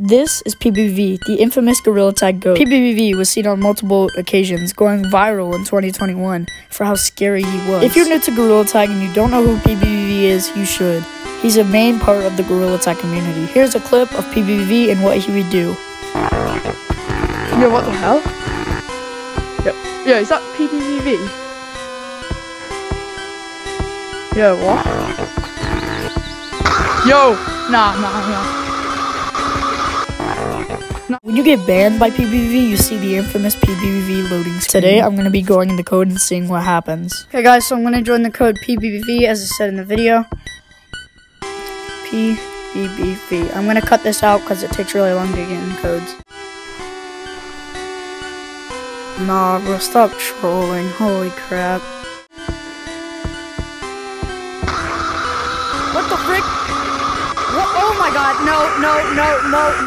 This is PBBV, the infamous Gorilla Tag goat. PBBV was seen on multiple occasions, going viral in 2021 for how scary he was. If you're new to Gorilla Tag and you don't know who PBBV is, you should. He's a main part of the Gorilla Tag community. Here's a clip of PBBV and what he would do. Yo, what the hell? Yo, yo, is that PBBV? Yo, what? Yo, nah, nah, nah. When you get banned by PBBV, you see the infamous PBBV loading screen. Today, I'm going to be going in the code and seeing what happens. Okay guys, so I'm going to join the code PBBV as I said in the video. PBBV. I'm going to cut this out because it takes really long to get in codes. Nah, bro, stop trolling. Holy crap. What the frick? What? Oh my god, no, no, no, no.